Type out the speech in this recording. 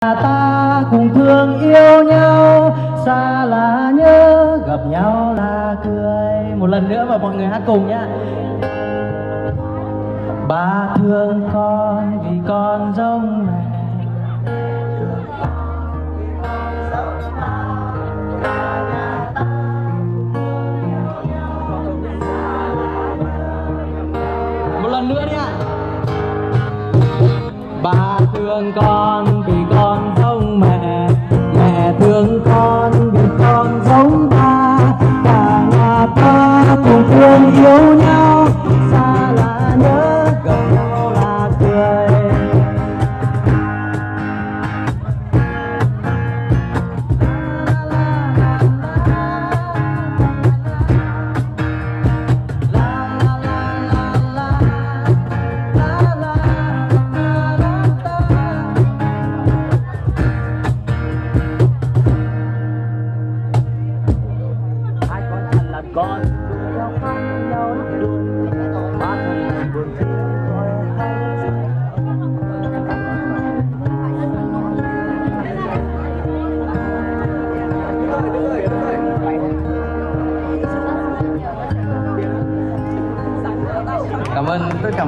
ta cùng thương yêu nhau, xa là nhớ gặp nhau là cười. Một lần nữa và mọi người hát cùng nhá. Ba thương con vì con giống mẹ. Một lần nữa đi ạ. Ba thương con vì yêu nhau xa là nhớ gặp nhau là cười. Là con. Cảm ơn tất cả